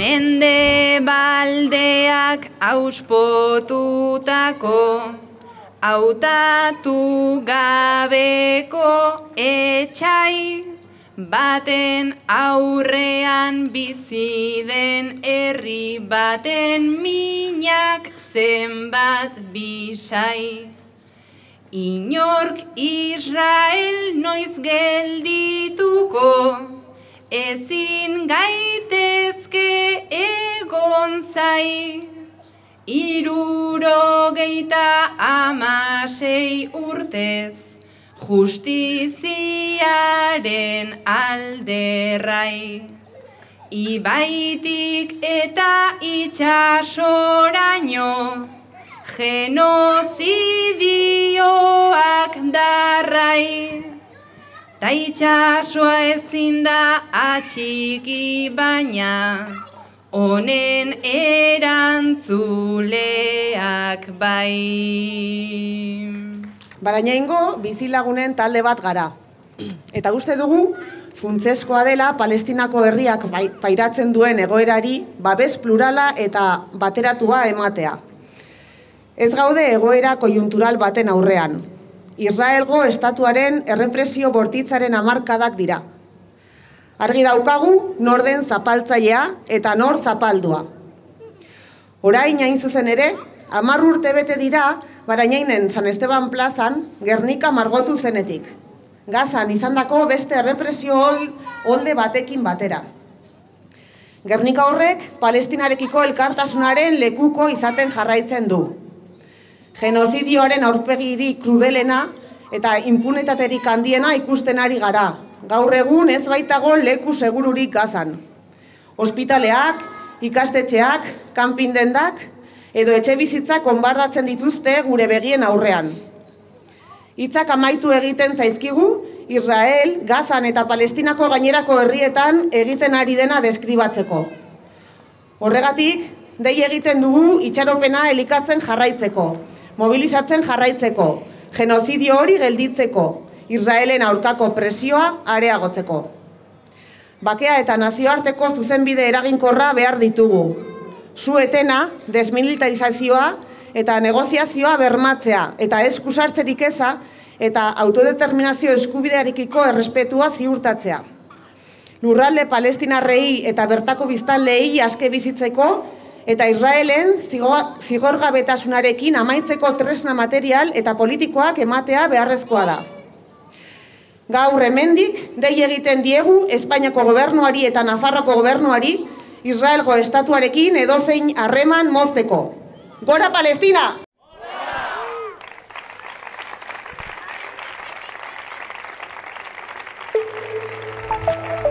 mende baldeak auspotutako, hautatu gabeko etxai, baten aurrean bizi den herri baten minak zenbat bisai. Inork Israel noiz geldituko, ezin gaite egon zai. Iruro geita amasei urtez, justiziaren alderrai. Ibaitik eta itxasoraino, genozidioak darrai. Ta itxasoa ezin da atxiki baina, honen erantzuleak bai. Barainaingo bizilagunen talde bat gara. Eta uste dugu, funtzeskoa dela Palestinako herriak bai- pairatzen duen egoerari babes plurala eta bateratua ematea. Ez gaude egoera kojuntural baten aurrean. Israelgo estatuaren errepresio bortitzaren hamarkadak dira. Argi daukagu nor den zapaltzailea eta nor zapaldua. Orain hain zuzen ere, hamar urte bete dira Barainainen San Esteban plazan Gernika margotu zenetik. Gazan izandako beste errepresio hol- holde batekin batera. Gernika horrek Palestinarekiko elkartasunaren lekuko izaten jarraitzen du. Genozidioaren aurpegirik krudelena eta impunitaterik handiena ikusten ari gara. Gaur egun ez baitago leku segururik gazan. Ospitaleak, ikastetxeak, kanpindendak edo etxe bizitzak onbardatzen dituzte gure begien aurrean. Hitzak amaitu egiten zaizkigu, Israel, Gazan eta Palestinako gainerako herrietan egiten ari dena deskribatzeko. Horregatik, dei egiten dugu itxaropena elikatzen jarraitzeko, mobilizatzen jarraitzeko, genozidio hori gelditzeko, Israelen aurkako presioa areagotzeko. Bakea eta nazioarteko zuzenbide eraginkorra behar ditugu. Su etena, desmilitarizazioa eta negoziazioa bermatzea eta eskusartzerik eza eta autodeterminazio eskubidearekiko errespetua ziurtatzea. Lurralde palestinarrei eta bertako biztanleei aske bizitzeko eta Israelen zigo- zigorgabetasunarekin amaitzeko tresna material eta politikoak ematea beharrezkoa da gaur hemendik dei egiten diegu Espainiako gobernuari eta Nafarroko gobernuari Israelgo estatuarekin edozein harreman mozteko. Gora Palestina! Gora!